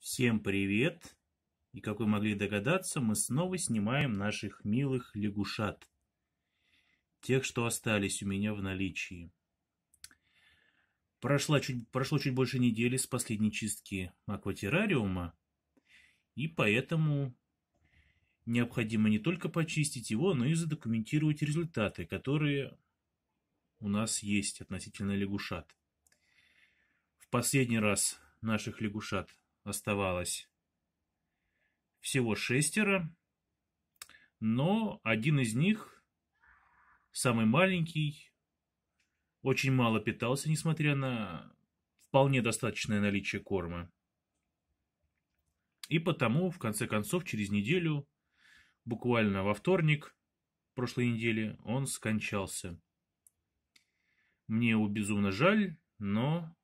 Всем привет! И как вы могли догадаться, мы снова снимаем наших милых лягушат. Тех, что остались у меня в наличии. Прошла чуть, прошло чуть больше недели с последней чистки акватеррариума, и поэтому необходимо не только почистить его, но и задокументировать результаты, которые у нас есть относительно лягушат. В последний раз наших лягушат оставалось всего шестеро, но один из них, самый маленький, очень мало питался, несмотря на вполне достаточное наличие корма. И потому, в конце концов, через неделю, буквально во вторник прошлой недели, он скончался. Мне его безумно жаль, но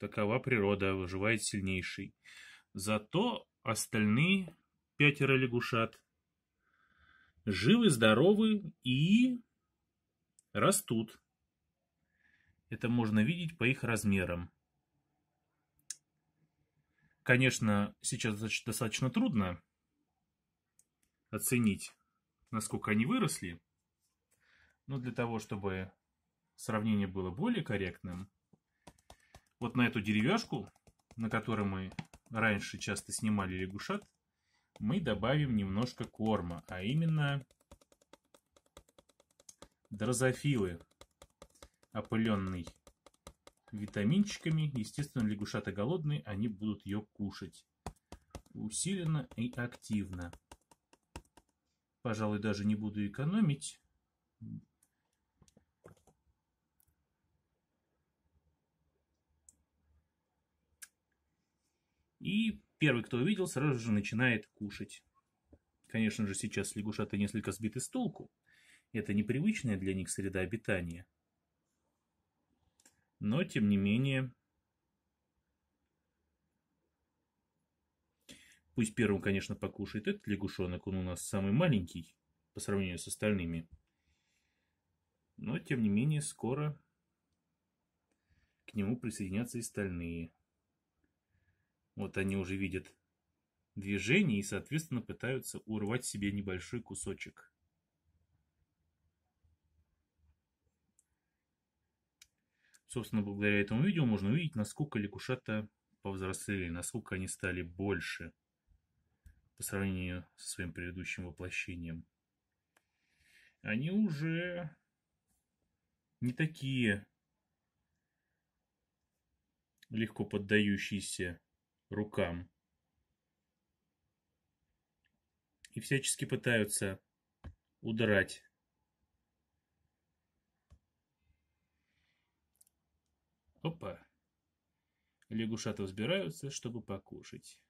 Такова природа, выживает сильнейший. Зато остальные пятеро лягушат живы, здоровы и растут. Это можно видеть по их размерам. Конечно, сейчас достаточно трудно оценить, насколько они выросли. Но для того, чтобы сравнение было более корректным, вот на эту деревяшку, на которой мы раньше часто снимали лягушат, мы добавим немножко корма, а именно дрозофилы, опыленный витаминчиками. Естественно, лягушата голодные, они будут ее кушать. Усиленно и активно. Пожалуй, даже не буду экономить. И первый, кто увидел, сразу же начинает кушать. Конечно же, сейчас лягушата несколько сбиты с толку. Это непривычная для них среда обитания. Но, тем не менее, пусть первым, конечно, покушает этот лягушонок, он у нас самый маленький по сравнению с остальными. Но, тем не менее, скоро к нему присоединятся и остальные. Вот они уже видят движение и, соответственно, пытаются урвать себе небольшой кусочек. Собственно, благодаря этому видео можно увидеть, насколько лягушата повзрослели, насколько они стали больше по сравнению со своим предыдущим воплощением. Они уже не такие легко поддающиеся рукам. И всячески пытаются удрать. Опа. Лягушата взбираются, чтобы покушать.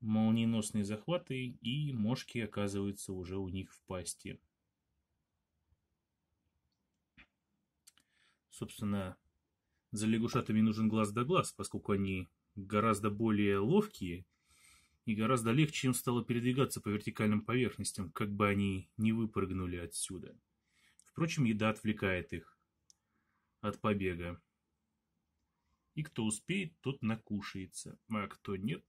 Молниеносные захваты и мошки оказываются уже у них в пасти. Собственно, за лягушатами нужен глаз да глаз, поскольку они гораздо более ловкие и гораздо легче им стало передвигаться по вертикальным поверхностям, как бы они не выпрыгнули отсюда. Впрочем, еда отвлекает их от побега. И кто успеет, тот накушается, а кто нет,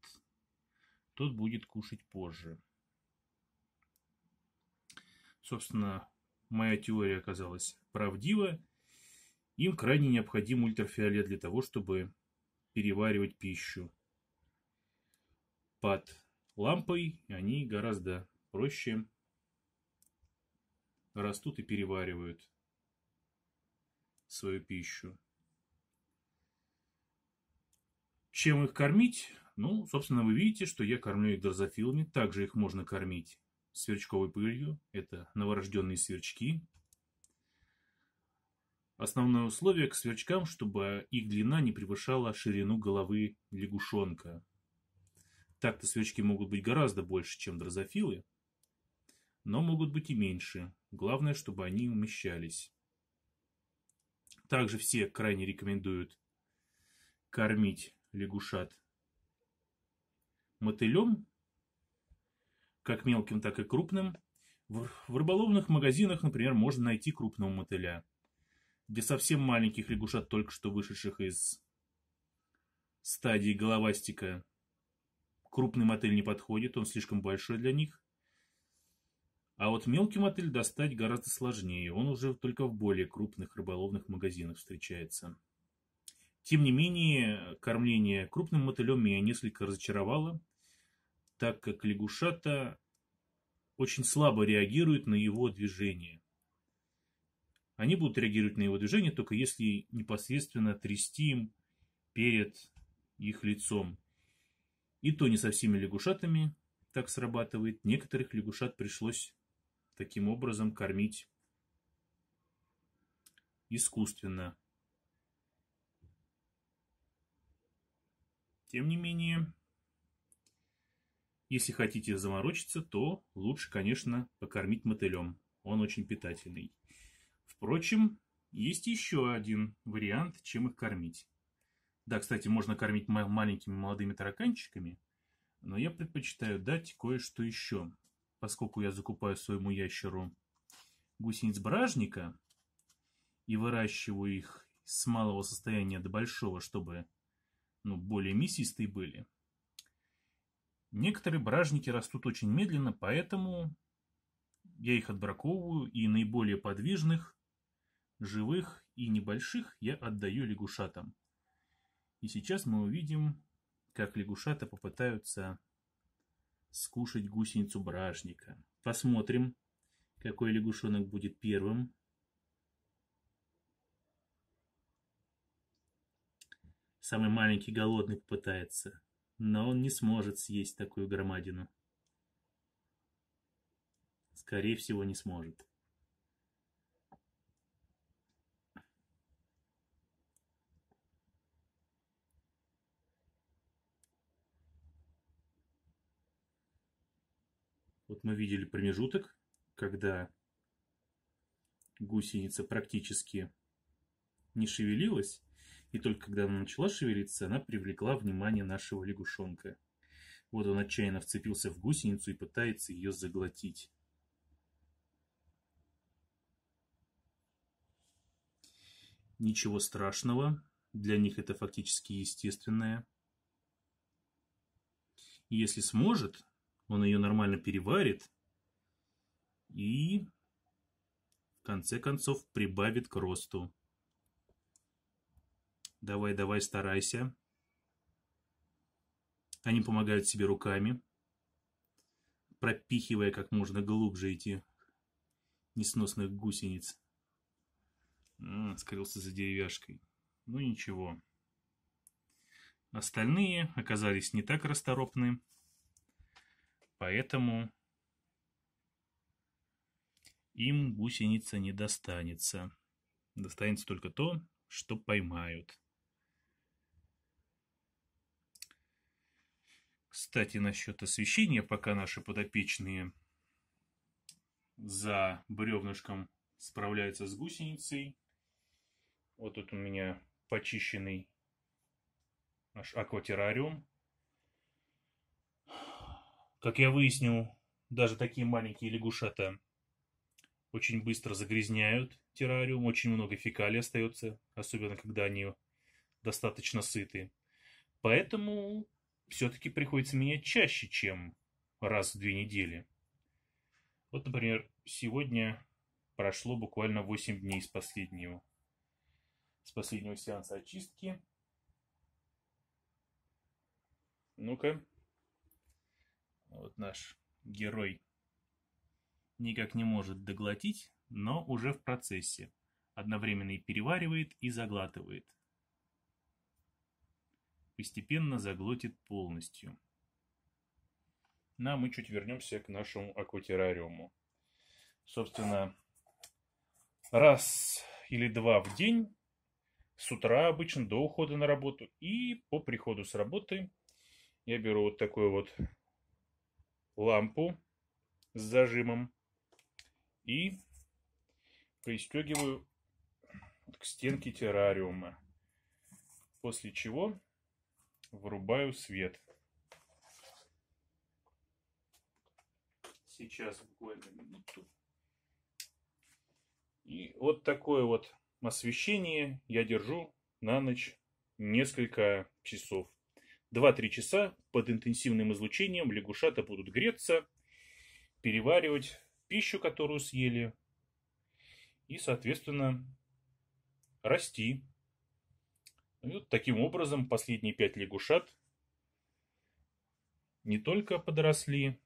тот будет кушать позже. Собственно, моя теория оказалась правдива, им крайне необходим ультрафиолет для того, чтобы переваривать пищу. Под лампой они гораздо проще растут и переваривают свою пищу. Чем их кормить? Ну, собственно, вы видите, что я кормлю их дрозофилами. Также их можно кормить сверчковой пылью. Это новорожденные сверчки. Основное условие к сверчкам, чтобы их длина не превышала ширину головы лягушонка. Так-то сверчки могут быть гораздо больше, чем дрозофилы, но могут быть и меньше. Главное, чтобы они умещались. Также все крайне рекомендуют кормить лягушат мотылем, как мелким, так и крупным. В рыболовных магазинах, например, можно найти крупного мотыля где совсем маленьких лягушат, только что вышедших из стадии головастика крупный мотыль не подходит, он слишком большой для них. А вот мелкий мотыль достать гораздо сложнее, он уже только в более крупных рыболовных магазинах встречается. Тем не менее, кормление крупным мотылем меня несколько разочаровало, так как лягушата очень слабо реагируют на его движение. Они будут реагировать на его движение только если непосредственно трясти им перед их лицом. И то не со всеми лягушатами так срабатывает. Некоторых лягушат пришлось таким образом кормить искусственно. Тем не менее, если хотите заморочиться, то лучше, конечно, покормить мотылем. Он очень питательный. Впрочем, есть еще один вариант, чем их кормить. Да, кстати, можно кормить маленькими молодыми тараканчиками, но я предпочитаю дать кое-что еще, поскольку я закупаю своему ящеру гусениц бражника и выращиваю их с малого состояния до большого, чтобы ну, более мясистые были. Некоторые бражники растут очень медленно, поэтому я их отбраковываю и наиболее подвижных, живых и небольших я отдаю лягушатам. И сейчас мы увидим, как лягушата попытаются скушать гусеницу бражника. Посмотрим, какой лягушонок будет первым. Самый маленький голодный попытается, но он не сможет съесть такую громадину. Скорее всего, не сможет. Вот мы видели промежуток, когда гусеница практически не шевелилась, и только когда она начала шевелиться, она привлекла внимание нашего лягушонка. Вот он отчаянно вцепился в гусеницу и пытается ее заглотить. Ничего страшного, для них это фактически естественное. И если сможет, он ее нормально переварит и в конце концов прибавит к росту. Давай, давай, старайся. Они помогают себе руками, пропихивая как можно глубже эти несносных гусениц. А, скрылся за деревяшкой. Ну ничего. Остальные оказались не так расторопны. Поэтому им гусеница не достанется. Достанется только то, что поймают. Кстати, насчет освещения, пока наши подопечные за бревнышком справляются с гусеницей. Вот тут у меня почищенный наш акватеррариум. Как я выяснил, даже такие маленькие лягушата очень быстро загрязняют террариум, очень много фекалий остается, особенно когда они достаточно сыты. Поэтому все-таки приходится менять чаще, чем раз в две недели. Вот, например, сегодня прошло буквально 8 дней с последнего, с последнего сеанса очистки. Ну-ка, вот наш герой никак не может доглотить, но уже в процессе. Одновременно и переваривает, и заглатывает. Постепенно заглотит полностью. Ну, а мы чуть вернемся к нашему акватеррариуму. Собственно, раз или два в день, с утра обычно до ухода на работу, и по приходу с работы я беру вот такой вот лампу с зажимом и пристегиваю к стенке террариума. После чего врубаю свет. Сейчас буквально минуту. И вот такое вот освещение я держу на ночь несколько часов. 2-3 часа под интенсивным излучением лягушата будут греться, переваривать пищу, которую съели, и, соответственно, расти. И вот таким образом последние пять лягушат не только подросли,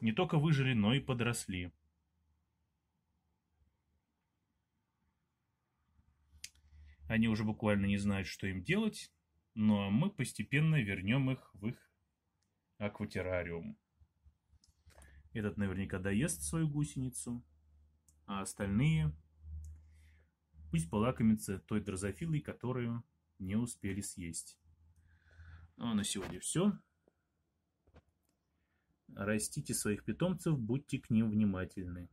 не только выжили, но и подросли. Они уже буквально не знают, что им делать, но мы постепенно вернем их в их акватерариум. Этот наверняка доест свою гусеницу, а остальные пусть полакомятся той дрозофилой, которую не успели съесть. Ну а на сегодня все. Растите своих питомцев, будьте к ним внимательны.